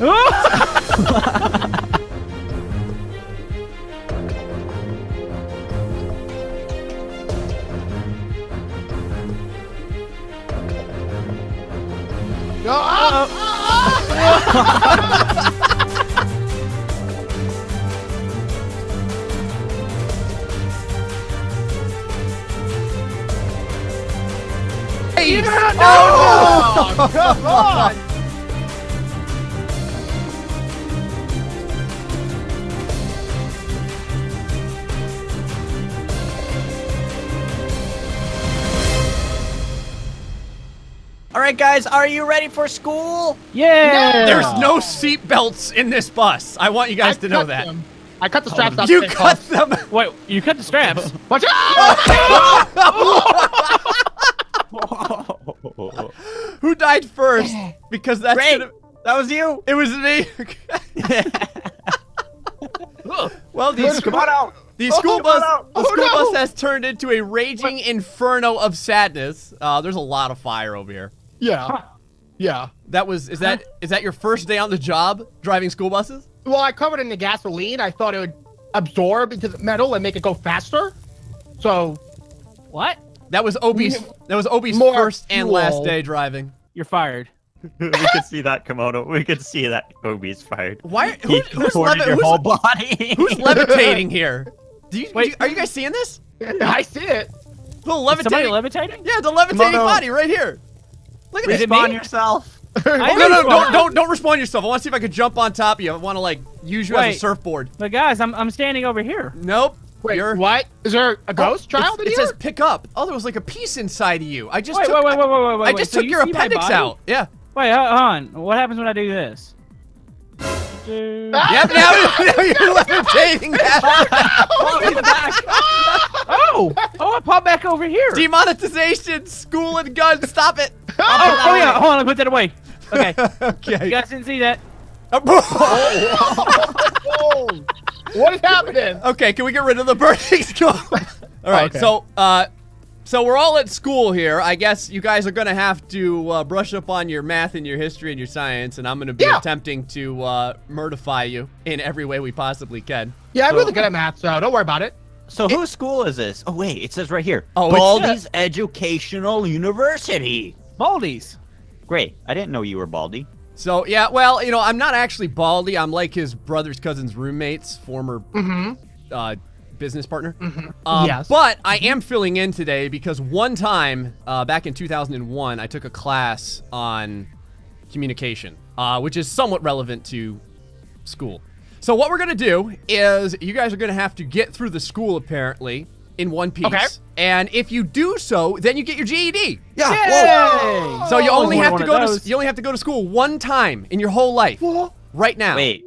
No, ah, ah, ah. Oh, come on! Right, guys, are you ready for school? Yeah. There's no seat belts in this bus. I want you guys I to know that. them. I cut the straps off. You cut cuffs. them. Wait, you cut the straps. Watch out! Who died first? Because that's Great. gonna- That was you. it was me. well, these Come on out. the school come bus on out. the Oh, school no. bus has turned into a raging inferno of sadness. Uh, there's a lot of fire over here. Yeah. Yeah. That was is that is that your first day on the job driving school buses? Well, I covered it in the gasoline. I thought it would absorb into the metal and make it go faster. So, What? That was Obi's that was Obi's More first and last day driving. You're fired. we could see that, Camodo. We could see that Obi's fired. Why He who, who's, contorted levi- your who's- whole body. who's levitating here? Do you, Wait. do you- are you guys seeing this? I see it. The Is somebody levitating levitating? Yeah, the levitating Camodo. body right here. Look at Is me? Respawn yourself. Oh, I No, no, no, don't, don't, don't respawn yourself. I want to see if I could jump on top of you. I want to like use you as a surfboard. But guys, I'm I'm standing over here. Nope. Wait, You're, what? Is there a ghost Oh, child it's- in It says pick up. Oh, there was like a piece inside of you. I just Wait, took, wait, wait, wait, wait, wait, wait. I just So took you your appendix out. Yeah. Wait, hold on. What happens when I do this? Do- Yep. Now, now you're levitating. Oh, oh, I pop back over here. Demonetization. School and guns. Stop it. oh, oh yeah. Hold on, I put that away. Okay, okay. you guys didn't see that. oh, what is happening? okay. Can we get rid of the burning skull? all right. Okay. So, uh, so we're all at school here. I guess you guys are gonna have to uh, brush up on your math and your history and your science, and I'm gonna be Yeah. attempting to uh, murtify you in every way we possibly can. Yeah, I'm really good at math, so don't worry about it. So whose school is this? Oh wait, it says right here. Oh, it's- Baldi's Educational University. Baldi's. Great. I didn't know you were Baldy. So yeah, well, you know, I'm not actually Baldy. I'm like his brother's cousin's roommate's former uh, business partner. Um, Yes. But I am filling in today because one time uh, back in 2001, I took a class on communication, uh, which is somewhat relevant to school. So what we're gonna do is you guys are gonna have to get through the school apparently in one piece. Okay. And if you do so, then you get your GED. Yeah. Yay! So you only have to go to you only have to go to school one time in your whole life. Right now. Wait.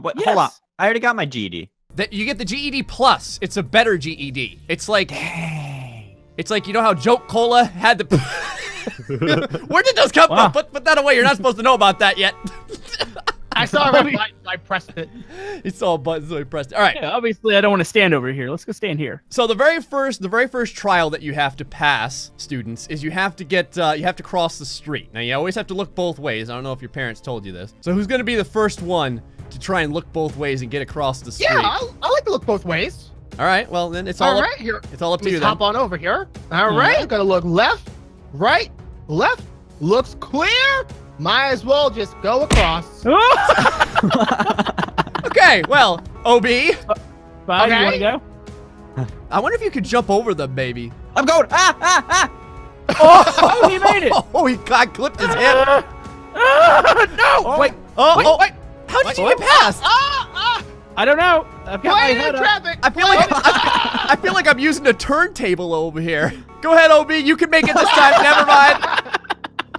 What- Yes. Hold on. I already got my GED. That you get the GED plus. It's a better GED. It's like It's like you know how Joke Cola had the Where did those come Wow. from? Put, put that away. You're not supposed to know about that yet. I saw a red button, so I pressed it. he saw a button, so he pressed it. All right. Yeah, obviously, I don't want to stand over here. Let's go stand here. So the very first, the very first trial that you have to pass, students, is you have to get, uh, you have to cross the street. Now you always have to look both ways. I don't know if your parents told you this. So who's going to be the first one to try and look both ways and get across the street? Yeah, I, I like to look both ways. All right. Well, then it's all, All up, here. it's all up to Let's you then. hop on over here. All right, I'm gonna look left, right, left. Looks clear. Might as well just go across. Okay. Well, Ob, Bye. You Okay. want to go? I wonder if you could jump over them, baby. I'm going. Ah, ah, ah. Oh, he made it. Oh, he got clipped his hip. no. Wait. Oh, Wait. oh, wait. How did you get past? Ah, ah! I don't know. I've got my Wait in head up. traffic. I feel like I, I feel like I'm using a turntable over here. Go ahead, Ob. You can make it this time. Never mind.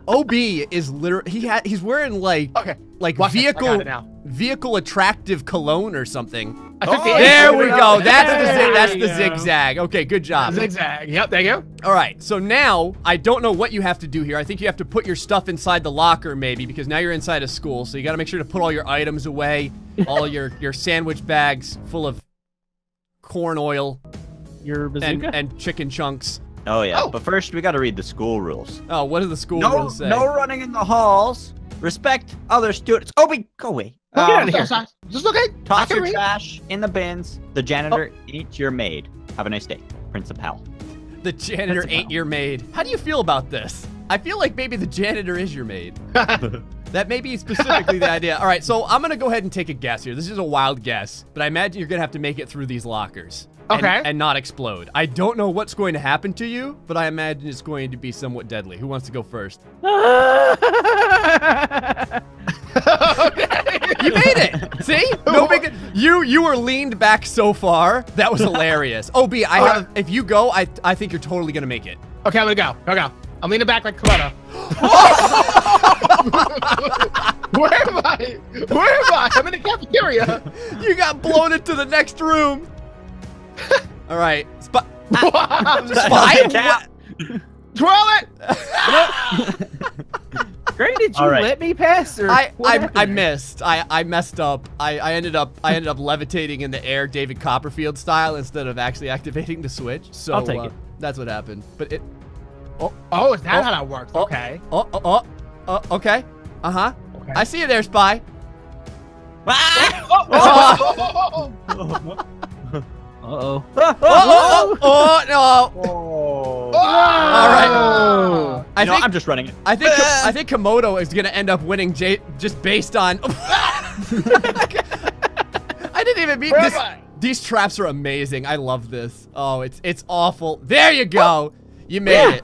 Ob is literally he had he's wearing like Okay. like Watch this. I got vehicle now. vehicle attractive cologne or something. I took the Oh, There we go. That's the zig, that's the zigzag. Okay, good job. Zigzag. Yep, there you go. All right, so now I don't know what you have to do here. I think you have to put your stuff inside the locker, maybe, because now you're inside a school. So you got to make sure to put all your items away, all your your sandwich bags full of corn oil Your and bazooka. and chicken chunks. Oh yeah. Oh. But first, we got to read the school rules. Oh, what do the school No, rules say? no running in the halls. Respect other students. Obi, go away. Get Um, out of here. Just okay. I Toss your read. trash in the bins. The janitor eats your maid. Have a nice day, Principal. The janitor That's ate about- your maid. How do you feel about this? I feel like maybe the janitor is your maid. That may be specifically the idea. All right, so I'm gonna go ahead and take a guess here. This is a wild guess, but I imagine you're gonna have to make it through these lockers. and- Okay. And, not explode. I don't know what's going to happen to you, but I imagine it's going to be somewhat deadly. Who wants to go first? You made it. See? No big. You you were leaned back so far. That was hilarious. Oh, Ob, I have. If you go, I I think you're totally gonna make it. Okay, I'm gonna go. Go go. I'm leaning back like Camodo. Where am I? Where am I? I'm in the cafeteria. You got blown into the next room. All right, Spy. Spy? What? Twirl it. Gray, did you All right. let me pass? Or I, I, I missed. I, I messed up. I, I ended up I ended up levitating in the air, David Copperfield style, instead of actually activating the switch. So I'll take uh, it. that's what happened. But it. Oh, oh is that Oh. how that works? Oh. Okay. Oh oh oh. oh okay. Uh huh. Okay. I see you there, Spy. Oh, oh, oh, oh, Uh-oh. Oh oh oh, oh no. Oh. oh. All right. I You know, think I'm just running it. I think I think Camodo is gonna end up winning J- just based on. I didn't even mean this. These traps are amazing. I love this. Oh, it's it's awful. There you go. You made Yeah. it.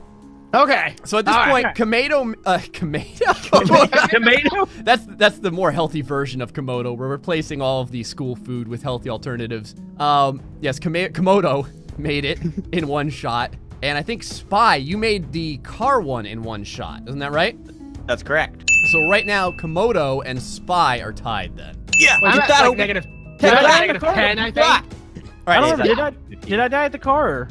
Okay. So at this All point, right. Camodo, uh, Camodo. Tomato? that's that's the more healthy version of Camodo. We're replacing all of the school food with healthy alternatives. Um, yes, Camodo made it in one shot, and I think Spy, you made the car one in one shot. Isn't that right? That's correct. So right now, Camodo and Spy are tied then. Yeah. I'm get at that like open. negative. I I'm at die in the negative car? 10, I Ah. think. All I don't know. Did I, did I die at the car? Or?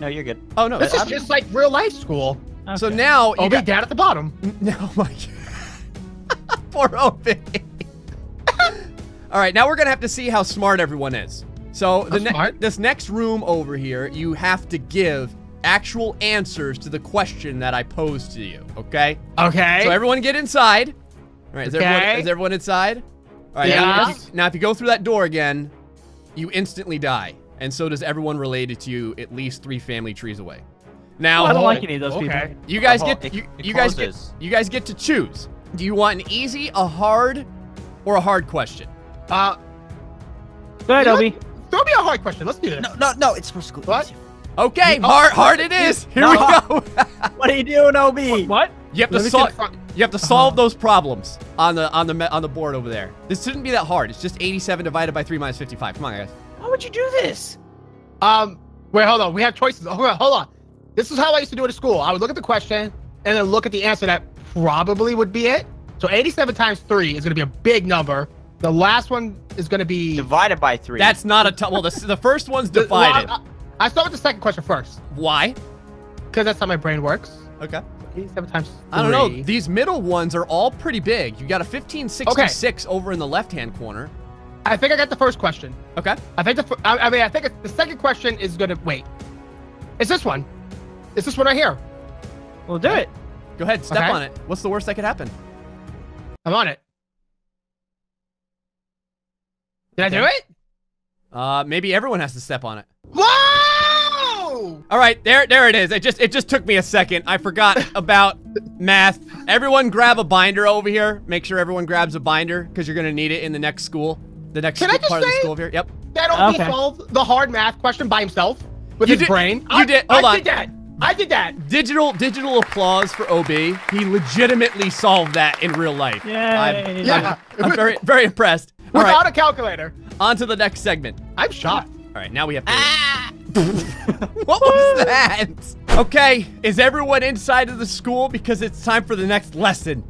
No, you're good. Oh no. This I- is just like real life school. so now you Oh, be got. down at the bottom. No, my. Poor Obi. All right, now we're gonna have to see how smart everyone is. So the How ne- smart? this next room over here, you have to give actual answers to the question that I posed to you. Okay. Okay. So everyone get inside. All right, is, everyone, Okay. is everyone inside? All right. Now, Yeah. if you, now, if you go through that door again, you instantly die, and so does everyone related to you, at least three family trees away. Now, I don't Oh, like any of those okay. people. you guys Oh, get it- you, it you guys get you guys get to choose. Do you want an easy, a hard, or a hard question? Uh, Go ahead, you know Obi. what? Throw me a hard question. Let's do this. No, no, no. It's for school. What? Okay, Oh, hard, hard it is. Here we go. What are you doing, Obi? What? you have to Let me solve. You have to solve those problems on the on the on the board over there. This shouldn't be that hard. It's just 87 divided by 3 minus 55. Come on, guys. Why would you do this? Um, wait, hold on. We have choices. Hold on, hold on. This is how I used to do it at school. I would look at the question and then look at the answer that probably would be it. So 87 times 3 is going to be a big number. The last one is going to be. Divided by three. That's not a t- well. The, the first one's the- well, divided. I, I start with the second question first Why? because that's how my brain works. Okay. 87 times 3. I don't know. These middle ones are all pretty big. You got a 1566 over in the left-hand corner. I think I got the first question. Okay. I think the. I, I mean, I think the second question is going to. Wait. It's this one. It's this one right here. We'll do it. Go ahead. Step Okay. on it. What's the worst that could happen? I'm on it. Did I do it? Uh, maybe everyone has to step on it. Whoa! All right, there, there it is. It just, it just took me a second. I forgot about math. Everyone, grab a binder over here. Make sure everyone grabs a binder because you're gonna need it in the next school. The next Can I just part of the school over here. Yep. That only Okay. solved the hard math question by himself with You his did- brain. you I, did- hold I on. did that. I did that. Digital, digital applause for Ob. He legitimately solved that in real life. Yay. I'm, Yeah. I'm, I'm very, very impressed. All Without right, a calculator. on to the next segment. I'm shocked. All right, now we have to. Ah! what was that? Okay, is everyone inside of the school because it's time for the next lesson?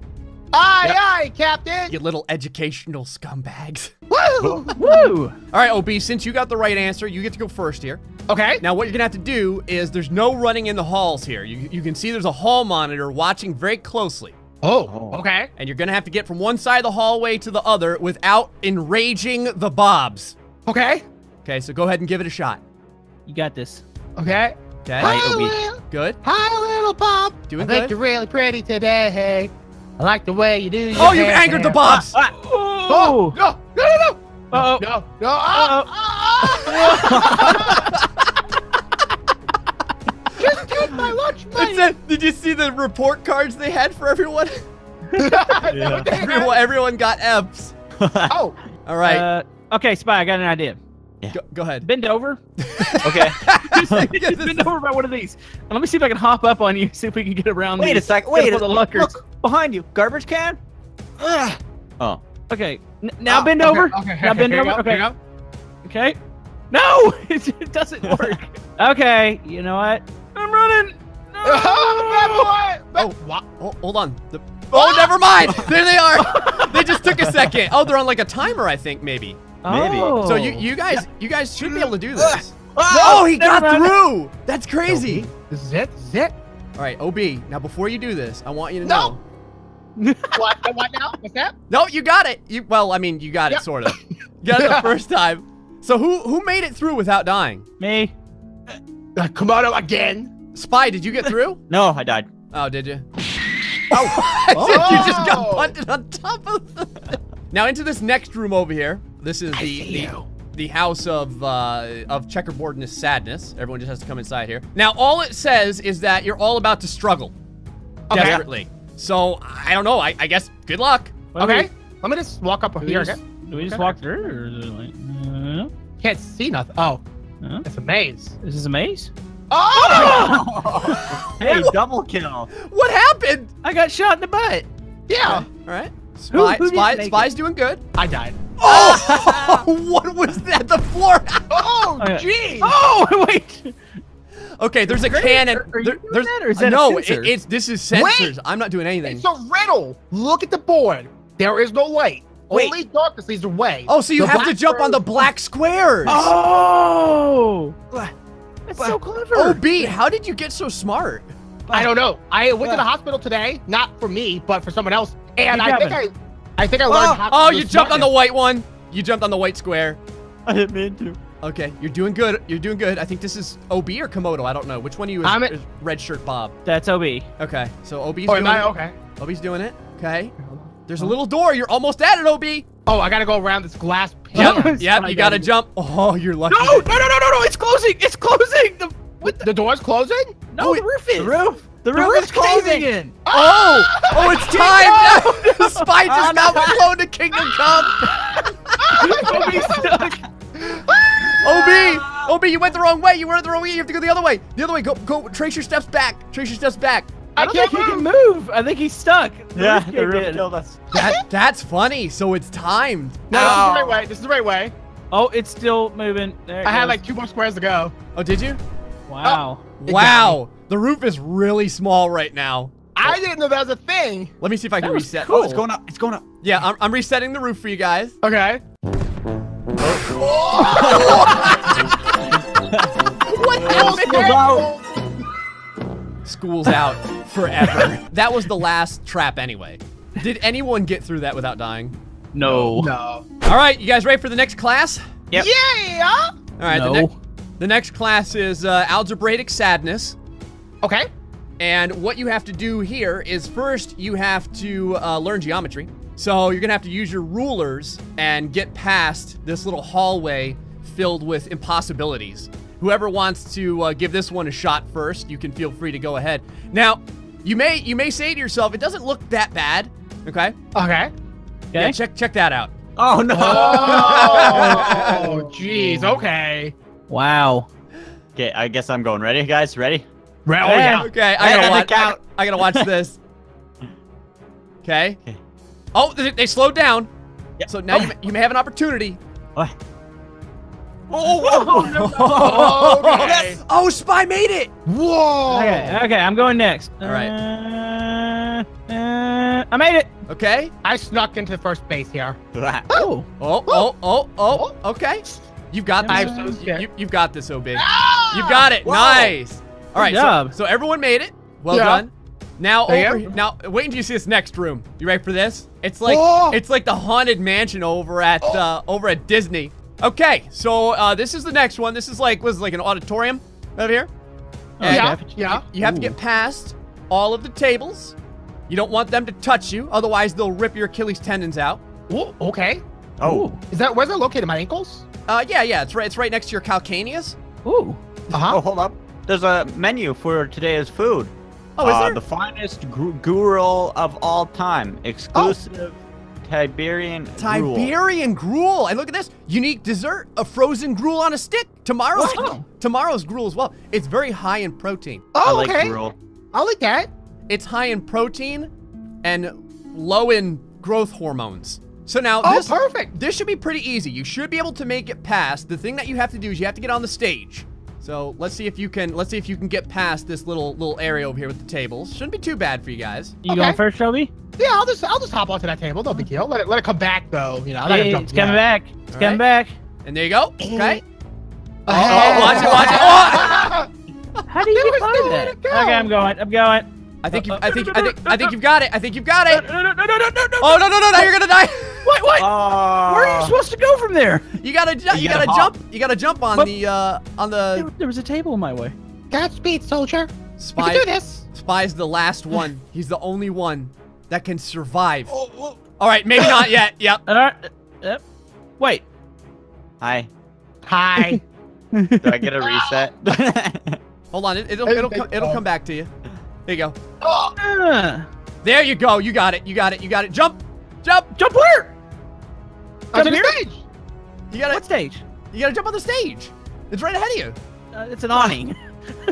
Aye, aye, Captain. You little educational scumbags. Woo! Woo! All right, OB, since you got the right answer, you get to go first here. Okay. Now, what you're gonna have to do is there's no running in the halls here. You, you can see there's a hall monitor watching very closely. Oh, oh. okay. And you're gonna have to get from one side of the hallway to the other without enraging the bobs. Okay. Okay, so go ahead and give it a shot. You got this. Okay. Okay, Right, Hi, Obi. little, good. hi, little Bob. Doing I think good. you're really pretty today. I like the way you do. Your Oh, you've hair, angered the hair. boss. Ah, Oh, oh, no, no, no, no. Uh-oh. No, no. Ah, ah, ah. Just take my lunch It money. said, did you see the report cards they had for everyone? Yeah. everyone, everyone got F's. Oh, All right, Uh, okay, Spy, I got an idea. Go, go ahead. Bend over. Okay. Just, just bend over by one of these. And let me see if I can hop up on you, see if we can get around Wait a these. sec. Wait. A, the luckers. look behind you. Garbage can. Ugh. Oh. Okay, n- now Oh, bend okay, over. Okay, Now okay, bend here you over. go, here Okay. you go. Okay. No, it, it doesn't work. okay, you know what? I'm running. No. Bad boy. Oh, wow. Oh, hold on. The, ah. oh, never mind. There they are. they just took a second. Oh, they're on like a timer, I think, maybe. Maybe. Oh. So you, you guys, you guys should be able to do this. Oh, he got mind. through. That's crazy. This is it. This is it. All right, OB. Now, before you do this, I want you to No. know. What? What now? What's that? No, you got it. You well, I mean, you got Yeah. it sort of. You got it the first time. So who who made it through without dying? Me. Uh, Camodo again. Spy, did you get through? No, I died. Oh, did you? Oh, you just got Oh. punted on top of the... Now into this next room over here. This is the the, the house of uh, of checkerboardness sadness. Everyone just has to come inside here. Now all it says is that you're all about to struggle Okay. desperately. So I don't know. I, I guess good luck. What do Okay. Let me just walk up We, do, here just, again. do we just Okay. walk through, or is it like? Uh, Can't see nothing. Oh, Huh? it's a maze. This is this a maze? Oh! hey, double kill. What happened? I got shot in the butt. yeah. All right. Spy, who didn't spy, make spy's doing good. I died. Oh, what was that? The floor. Oh, oh Okay. jeez. Oh wait. Okay, there's a Great. cannon. Are- are you there- doing there's that, or is that uh, no. sensor? It, it's this is sensors. Wait. I'm not doing anything. It's a riddle. Look at the board. There is no light. Wait. Only darkness leads the way. Oh, so you The have to black jump on the black squares. Oh. That's so clever. Oh, OB, how did you get so smart? I don't know. I went to the hospital today, not for me, but for someone else, and I think I, Gavin. I think I learned oh, how. to Oh, you jumped on the white one. You jumped on the white square. I didn't mean to. Okay, you're doing good. You're doing good. I think this is OB or Komodo. I don't know. Which one of you is, I'm at- is red shirt Bob? That's OB. Okay, so OB's Oh, doing am I? it. Okay. OB's doing it. Okay. There's a little door. You're almost at it, OB. Oh, I gotta go around this glass Yeah. pane. Yep, yep. You gotta jump. Oh, you're lucky. No, no, no, no, no, no! It's closing! It's closing! The What? The door's closing? no, oh, the roof is. The roof. The, The roof is closing. in. Oh! Oh, it's time! the spy just Oh, got no. flown to Kingdom Come! OB's stuck. OB! OB, you went the wrong way! You went the wrong way! You have to go the other way! The other way! Go, go, trace your steps back! Trace your steps back! I I don't can't think he can move. I think he's stuck. The Yeah, roof the caved roof in. killed us. That That's funny, so it's timed. No, this is the Oh. right way. This is the right way. Oh, it's still moving. There it I had like two more squares to go. Oh, did you? Wow. It Wow! The roof is really small right now. I didn't know that was a thing. Let me see if I can That was reset. cool. Oh, it's going up. It's going up. Yeah, I'm, I'm resetting the roof for you guys. Okay. What Oh, School's out forever. that was the last trap anyway. Did anyone get through that without dying? No. No. All right, you guys ready for the next class? Yep. Yeah. All right, the, No. next the next class is uh, algebraic sadness. Okay. And what you have to do here is first you have to uh, learn geometry. So you're gonna have to use your rulers and get past this little hallway filled with impossibilities. Whoever wants to uh, give this one a shot first, you can feel free to go ahead. Now, you may you may say to yourself, it doesn't look that bad. Okay. Okay. Yeah, check check that out. Oh no. Oh, jeez. Okay. Wow. Okay, I guess I'm going. Ready, guys? Ready? Right. Oh, Yeah. yeah. Okay, I Hey, gotta and the watch. I, count. I gotta watch this. Okay. Okay. Oh, they, they slowed down. Yeah. So now Oh. you, may, you may have an opportunity. What? Oh, no. Okay. Oh, Spy made it. Whoa. Okay, okay, I'm going next. All right. Uh, uh, I made it. Okay. I snuck into first base here. Oh. Oh, oh, oh, oh. Okay. You've got this. I'm so You, scared. you, have got this, OB. You've got it. Whoa. Nice. All right. So, so everyone made it. Well Yeah. done. Now over now wait until you see this next room. You ready for this? It's like Oh. it's like the haunted mansion over at uh, over at Disney. Okay, so uh, this is the next one. This is like was like an auditorium over here. And Yeah. Okay. Yeah. You have to get past all of the tables, You don't want them to touch you, otherwise they'll rip your Achilles tendons out. Ooh, okay. Oh, Is that where's that located? My ankles? Uh, yeah, yeah, it's right. It's right next to your calcaneus. Ooh. Uh huh. oh, hold up. There's a menu for today's food. Oh, is uh, there? The finest gru- gruel of all time. Exclusive Tiberian gruel. Tiberian gruel. And look at this unique dessert: a frozen gruel on a stick. Tomorrow's What? tomorrow's gruel as well. It's very high in protein. I Oh, like okay. gruel. I like that. It's high in protein and low in growth hormones. So now Oh, this perfect. this should be pretty easy. You should be able to make it past. The thing that you have to do is you have to get on the stage. So let's see if you can let's see if you can get past this little little area over here with the tables. Shouldn't be too bad for you guys. You Okay. going first, Shelby? Yeah, I'll just I'll just hop onto that table. No big deal. Let it let it come back though. You know, I'm Hey, jump it's coming back. It's All coming right. back. And there you go. Okay. Oh, oh, watch it, watch it. Oh! How do you There get was that? Okay, I'm going. I'm going. I think you I think I think I think you've got it. I think you've got it. No, no, no, no, no, no, no. Oh no no no! Now you're gonna die. What? What? Oh. Where are you supposed to go from there? You gotta ju- you, You gotta, gotta jump. You gotta jump on But- the uh on the there was a table in my way. Godspeed, soldier. We spy. can do this. Spy's the last one. He's the only one that can survive. Oh, oh. All right, maybe not yet. Yep. All right. Uh, wait. Hi. Hi. Do I get a reset? Hold on. It, it'll Hey, it'll come, it'll come back to you. There you go. oh, Uh, There you go. You got it. You got it. You got it. Jump. Jump. jump where? Onto here? the stage. You gotta What stage? you gotta jump on the stage. It's right ahead of you. Uh, it's an awning.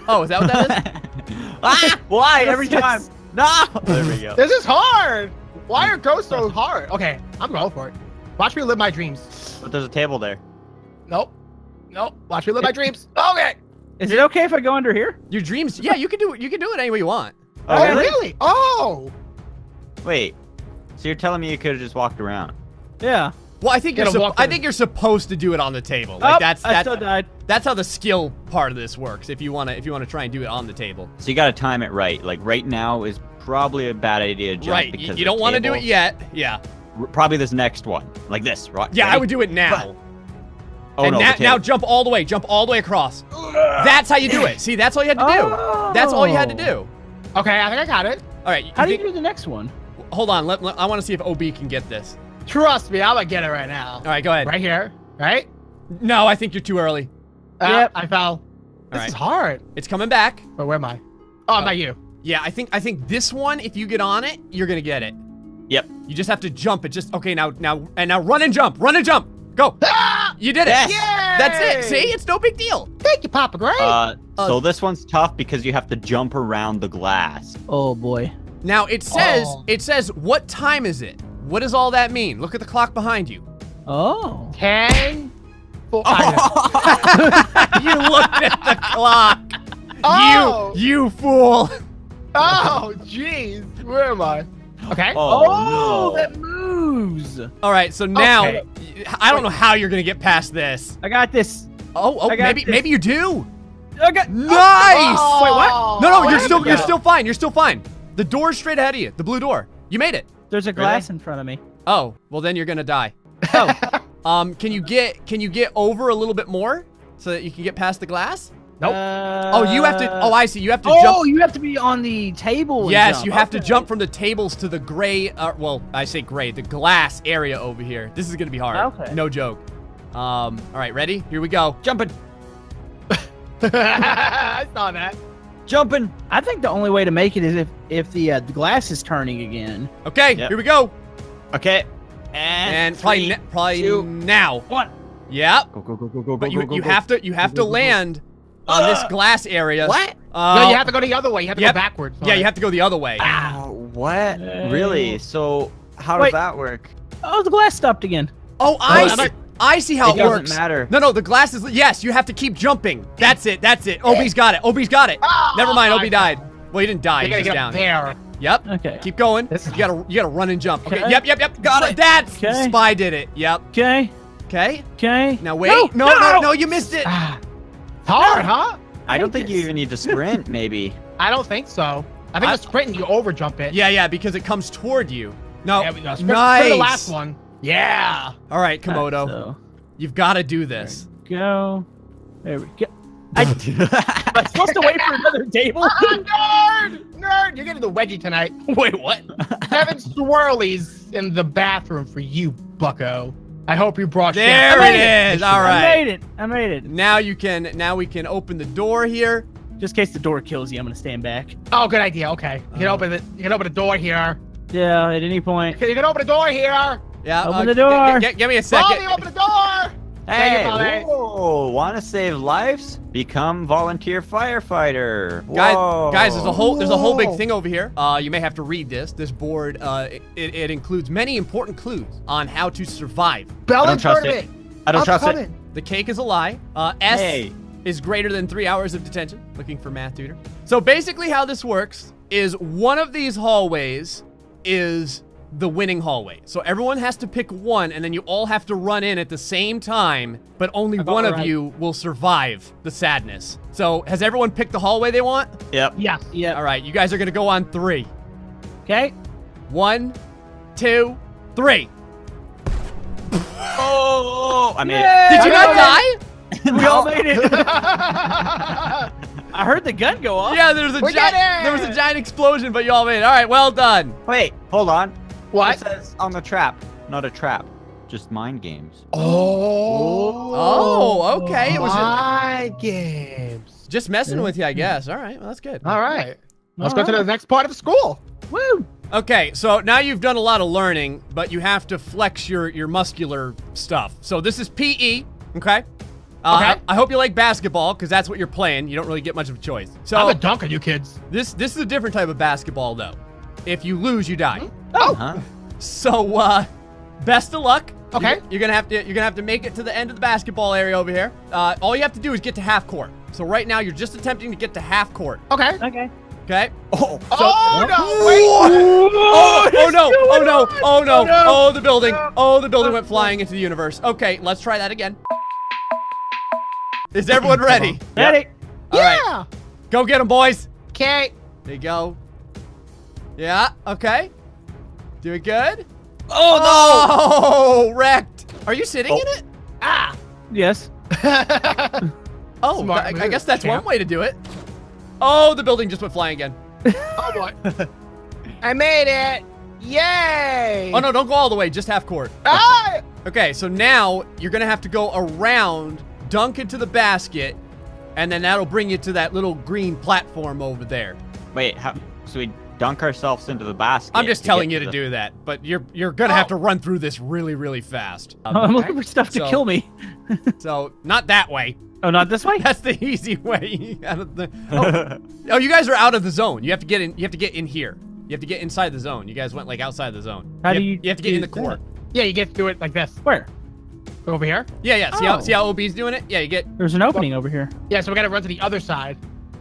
Oh, is that what that is? ah, why every time? No. There we go. This is hard. Why are ghosts so hard? Okay, I'm going for it. Watch me live my dreams. But there's a table there. Nope. Nope. Watch me live my dreams. Okay. Is it okay if I go under here? Your dreams. Yeah, you can do it. You can do it any way you want. Oh, Oh, really? really? Oh. Wait. So you're telling me you could have just walked around? Yeah. Well, I think you're. Gotta walk I think you're supposed to do it on the table. Like oh, that's I that's still died. that's how the skill part of this works. If you wanna if you wanna try and do it on the table. So you got to time it right. Like right now is probably a bad idea to jump right. You, because you the don't want to do it yet. Yeah. Probably this next one, like this, right? Yeah, I would do it now. Oh and no, na- now jump all the way. Jump all the way across. That's how you do it. See, that's all you had to do. That's all you had to oh. do. Okay, I think I got it. All right. How do you think- do the next one? Hold on. Let, let- I want to see if OB can get this. Trust me, I'm gonna get it right now. All right, go ahead. Right here. Right? No, I think you're too early. Uh, Yep. I fell. This right. is hard. It's coming back. Wait, where am I? Oh, I'm not you. Yeah, I think I think this one, if you get on it, you're gonna get it. Yep. You just have to jump. It just okay now now and now run and jump. Run and jump. Go. Ah! You did it. Yes. Yay! That's it. See, it's no big deal. Thank you, Papa Gray. Uh, Uh, so this one's tough because you have to jump around the glass. Oh boy. Now it says Oh. it says what time is it? What does all that mean? Look at the clock behind you. Oh. Ten. Four, oh. you looked at the clock. Oh. You you fool. oh, jeez. Where am I? Okay. Oh, oh, no. that moves. All right, so now Okay. I don't know how you're gonna get past this. I got this. Oh, oh, maybe this. maybe you do. I got. Oh, nice. Oh, Wait, what? No, no, you're still you're still fine. You're still fine. The door's straight ahead of you. The blue door. You made it. There's a glass in front of me. Oh, well then you're gonna die. Oh, um, can you get can you get over a little bit more so that you can get past the glass? Nope. Uh, Oh, you have to. Oh, I see. You have to jump. oh, jump. you have to be on the table. Yes, jump. you have to jump from the tables to the gray. Uh, well, I say gray, the glass area over here. This is gonna be hard. Okay. No joke. Um. All right, ready? Here we go. Jumping, I saw that. Jumping. I think the only way to make it is if if the, uh, the glass is turning again. Okay, Yep. here we go. Okay. And, And probably three, ne- probably two, now. One. Yep. Go, go, go, go, go, But go, you go, you go. have to you have to land on this glass area. What? Uh, no, you have to go the other way. You have to yep. go backwards. Yeah, you have to go the other way. Oh, what? Really? So how Wait. does that work? Oh, the glass stopped again. Oh, I Oh, see. that- I see how It it, doesn't works. matter. No, no, the glass is. Yes, you have to keep jumping. That's it. That's it. Obi's got it. Obi's got it. Ah, Never mind. I Obi died. Well, he didn't die. You He's gotta just down. there. Yep. Okay. Keep going. This you gotta you gotta run and jump. Okay. Okay. Yep. Yep. Yep. Got it. That's Okay. Spy did it. Yep. Okay. Okay. Okay. Now wait. No, no, no, no. no, you missed it. Ah, it's hard, huh? I don't think you even need to sprint, maybe. I don't think so. I think I- the sprint and you over jump it. Yeah, yeah, because it comes toward you. No. There we go. Sprint, nice. sprint the last one. Yeah. All right, Camodo. So, You've got to do this. go. There we go. I, am I supposed to wait for another table? Ah, nerd! Nerd! You're getting the wedgie tonight. wait, what? Seven swirlies in the bathroom for you, bucko. I hope you brought There champagne. it is. All I made it. I made it. Now you can. Now we can open the door here. Just in case the door kills you, I'm gonna stand back. Oh, good idea. Okay, you can Oh. open it. You can open the door here. Yeah, at any point. You can open the door here. Yeah. Open uh, the door. g- give me a Bobby, second. open the door. Hey, Bobby. whoa, want to save lives? Become volunteer firefighter. Whoa. guys, there's a whole there's a whole big thing over here. Uh, you may have to read this. This board, uh, it, it includes many important clues on how to survive. Bell I don't and trust tournament. I don't I'm trust it. The cake is a lie. Uh, S Hey. is greater than three hours of detention. Looking for math tutor. So basically, how this works is one of these hallways is the winning hallway. So everyone has to pick one, and then you all have to run in at the same time. But only About one of right. you will survive the sadness. So has everyone picked the hallway they want? Yep. Yes. Yeah. All right, you guys are gonna go on three. Okay. One, two, three. Oh, I made it. Did you not I die? We all made it. I heard the gun go off. Yeah, there was a giant, there was a giant explosion, but you all made it. All right, well done. Wait, hold on. What? It says on the trap, not a trap, just mind games. Oh. Oh, okay. It was my games. just messing with you, I guess. All right, well that's good. All right. Let's All go to the next part of school. Woo. Okay, so now you've done a lot of learning, but you have to flex your your muscular stuff. So this is PE, okay? Uh, Okay. I, I hope you like basketball because that's what you're playing. You don't really get much of a choice. So I'm a dunk on you kids. this this is a different type of basketball though. If you lose, you die. Oh. Huh? So uh best of luck. Okay. You're, you're gonna have to you're gonna have to make it to the end of the basketball area over here. Uh, all you have to do is get to half court. So right now you're just attempting to get to half court. Okay. Okay. Okay. Oh, oh no! Wait. Oh, oh no! Oh no! Oh no! Oh, no. Oh the building! Oh the building went flying into the universe. Okay, let's try that again. Is everyone ready? Ready? All right, Yeah. go get them, boys. Okay. There you go. Yeah. Okay. Doing good. oh no! Oh, wrecked. Are you sitting Oh. in it? Ah. Yes. Oh, Smart I, I guess that's champ. one way to do it. Oh, the building just went flying again. oh boy. I made it. Yay. Oh no, don't go all the way, just half court. Ah. Okay, so now you're gonna have to go around, dunk into the basket, and then that'll bring you to that little green platform over there. Wait, how, so we dunk ourselves into the basket? I'm just telling get you to the- do that, but you're you're gonna have Oh. to run through this really, really fast. Um, I'm looking for stuff to So- kill me. so not that way. Oh, not this way. That's the easy way. out of the- oh, oh, you guys are out of the zone. You have to get in. You have to get in here. You have to get inside the zone. You guys went like outside the zone. How you do have, you You have to get in the do court. Yeah, you get through it like this. Where? Over here. Yeah, yeah. See how Oh. see how OB's doing it? Yeah, you get. There's an opening over here. Yeah, so we gotta run to the other side.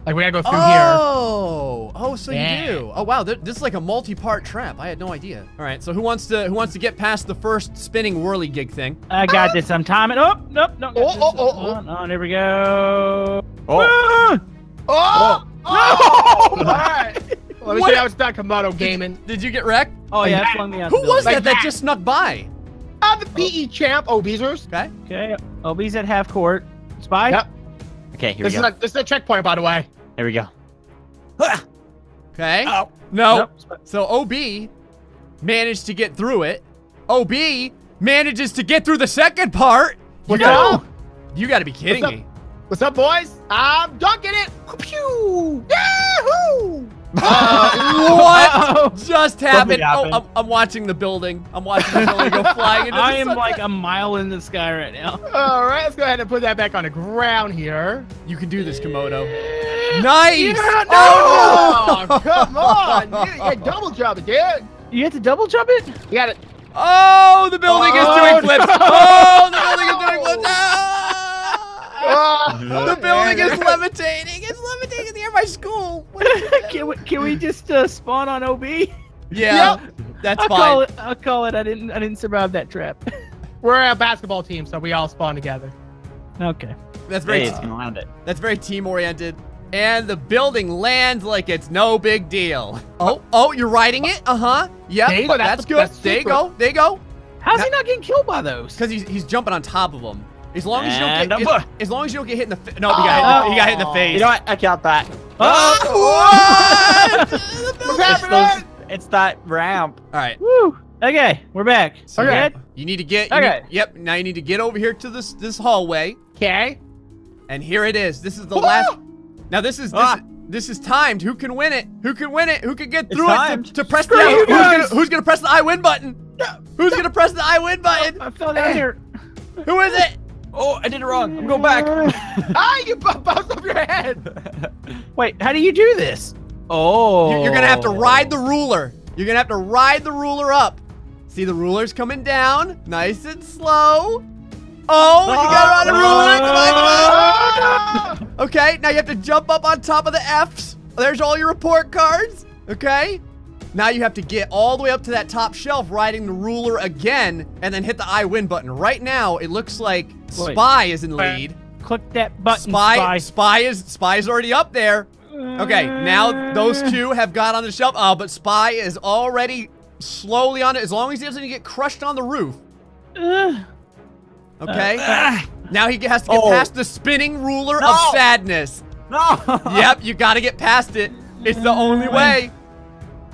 Like we gotta go through here. Oh, oh, so Yeah. you do. Oh wow, th- this is like a multi-part trap. I had no idea. All right, so who wants to who wants to get past the first spinning whirly gig thing? I got this. I'm timing. Oh, nope, nope. got Oh, oh, oh, oh. On, on, there we go. Oh, Ah! here. Oh! Oh! All right. Let me What? show you how it's done, Camodo Gaming. Did you get wrecked? Oh yeah, Like it flung me out. Who was building. that that that. just snuck by? I'm the PE champ, oh, Beezers. Okay. Okay, OB's at half court. Spy. Yep. okay, here This we is, go. a, this is a checkpoint, by the way. There we go. Okay. Oh. No. Nope. So OB managed to get through it. OB manages to get through the second part. You What's got up? You got to be kidding What's me. What's up, boys? I'm dunking it. Pew! Yahoo! What just happened? happened. Oh, I'm, I'm watching the building. I'm watching the building go flying into the I am sunset. like a mile in the sky right now. All right, let's go ahead and put that back on the ground here. You can do this, Camodo. Nice. Yeah, no! Oh! Oh, come on. You, you double jump it, dude. You have to double jump it? You got it. Oh, the building is Oh, doing flips. no. Oh, the building is doing flips. Ah! Oh, The building is levitating. My school. What is it? can, we, can we just uh, spawn on OB? Yeah, that's I'll fine. call it. I'll call it. I didn't. I didn't survive that trap. We're a basketball team, so we all spawn together. okay. That's very Hey, it's gonna land it. that's very team oriented. And the building lands like it's no big deal. Oh, oh, you're riding it? Uh huh. Yep. There you go, that's That's good. that's there you go. There you go. How's he not getting killed by those? Because he's he's jumping on top of them. As long as you don't get, as, as long as you don't get hit in the fa- no, you got hit, you got hit in the face. You know what? I count that. Ah, ah, what? What's It's, those, it's that ramp. All right. Woo. Okay, we're back. So You you need to get. you Okay. need- yep. Now you need to get over here to this this hallway, Okay. and here it is. This is the ah! last. Now this is this, Ah. this is timed. Who can win it? Who can win it? Who can get through it to, to press the? Screw you who's, gonna, who's gonna press the I win button? Who's gonna press the I win button? I fell down here. Who is it? Oh, I did it wrong. I'm going back. ah, you bounced off your head. Wait, how do you do this? Oh. You're, you're gonna have to ride the ruler. You're gonna have to ride the ruler up. See the ruler's coming down, nice and slow. Oh, you gotta ride the ruler. Come on, come on. Okay, now you have to jump up on top of the F's. There's all your report cards. Okay. Now you have to get all the way up to that top shelf, riding the ruler again, and then hit the I win button. Right now, it looks like Wait. Spy is in the lead. Click that button, Spy, spy. Spy is Spy's already up there. Okay, now those two have got on the shelf. Oh, but Spy is already slowly on it. As long as he doesn't get crushed on the roof. Uh, Okay. uh, now he has to get Oh. past the spinning ruler No. of sadness. No. yep, you got to get past it. It's the only way.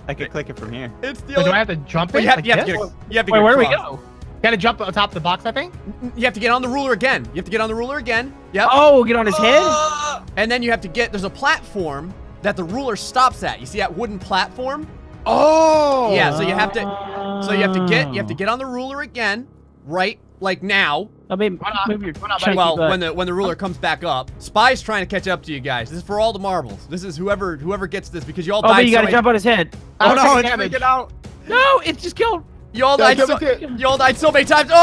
I could click it from here. It's the Wait, only. do I have to jump Well, in? you have, like you have to get. You have to wait, get where do we across. go? Gotta jump on top of the box, I think. Mm, you have to get on the ruler again. You have to get on the ruler again. Yep. Oh, get on his head? Ah! And then you have to get. There's a platform that the ruler stops at. You see that wooden platform? Oh. Yeah, so you have to so you have to get you have to ah. get on the ruler again, right like now. I mean, Why not? move your Why not, well, butt. when the when the ruler comes back up. Spy's trying to catch up to you guys. This is for all the marbles. This is whoever whoever gets this because you all Oh, died but you so gotta many- jump on his head. I Oh was no, taking it's damage. freaking out. No, it's just killed. You all Yeah, died so jump it. you all died so many times. Oh!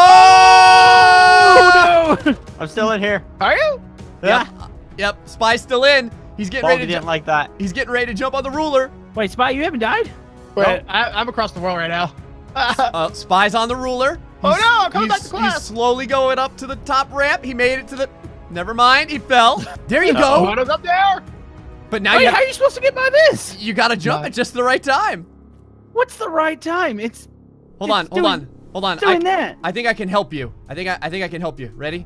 Oh no! I'm still in here. Are you? Yeah. Yep. Yep. Spy's still in. He's getting Baldy ready to didn't jump. like that. He's getting ready to jump on the ruler. Wait, Spy, you haven't died? Wait, I, I'm across the world right now. Uh, Spy's on the ruler. Oh, He's- no, I'm coming he's, back to class. He's slowly going up to the top ramp. He made it to the. Never mind. He fell. There you go. What is up there? But now Wait, you how are you supposed to get by this? you got to jump No. at just the right time. What's the right time? It's Hold on. It's Hold doing- on. Hold on. doing I, that. I think I can help you. I think I, I think I can help you. Ready?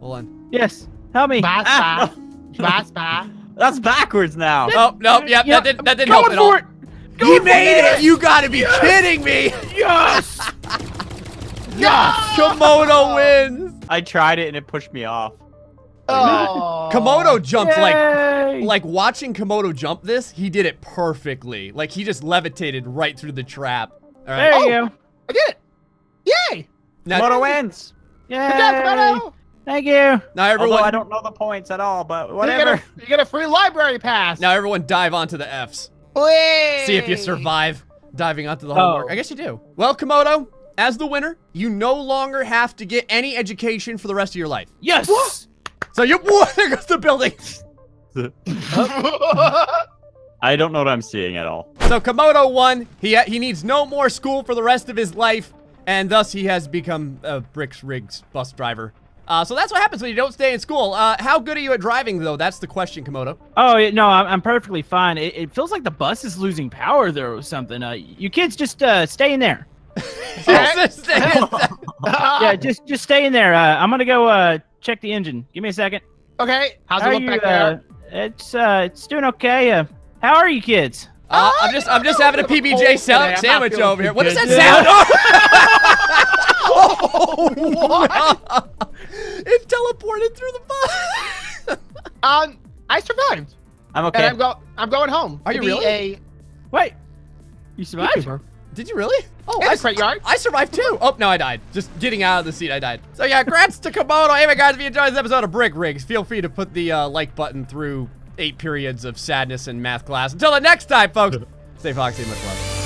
Hold on. Yes. Help me. Bye, Ah, bye. Bye, bye. That's backwards now. Oh no. Yep. Yep, That didn't. That didn't help at all. for it. He Going made it. it. You got to be kidding me. Yes. Yes! Camodo wins. I tried it and it pushed me off. Oh. Camodo jumped like Yay. like watching Camodo jump this. He did it perfectly. Like he just levitated right through the trap. All right. There you Oh. go. I did it. Yay! Now, Camodo wins. Yay. Good job, Camodo. Thank you. now Although everyone. I don't know the points at all, but You whatever. get, a, you get a free library pass. Now everyone dive onto the Fs. Whee! See if you survive diving onto the Oh. homework. I guess you do. Well, Camodo, as the winner, you no longer have to get any education for the rest of your life. Yes. So you. Whoa, there goes the building. I don't know what I'm seeing at all. So Camodo won. He he needs no more school for the rest of his life, and thus he has become a Bricks Rigs bus driver. Uh, so that's what happens when you don't stay in school. Uh, how good are you at driving, though? That's the question, Camodo. Oh no, I'm, I'm perfectly fine. It, it feels like the bus is losing power though, or something. Uh, you kids just uh, stay in there. Yeah, just just stay in there. Uh, I'm gonna go uh, check the engine. Give me a second. okay. How's How it are look you? back there? Uh, it's uh, it's doing okay. Uh, how are you kids? Uh, I'm just I'm just having a I'm PBJ cold sa- today. I'm not sandwich over here. too What does that good. sound? oh, it teleported through the bus. Um, I survived, I'm and okay. I'm go. I'm going home. Are you really? A Wait, you survived? Did you really? Oh, I, yard. I survived too. Oh, no, I died. Just getting out of the seat, I died. So yeah, congrats to Camodo. Anyway, guys, if you enjoyed this episode of Brick Rigs, feel free to put the uh, like button through eight periods of sadness in math class. Until the next time, folks, stay foxy and much love.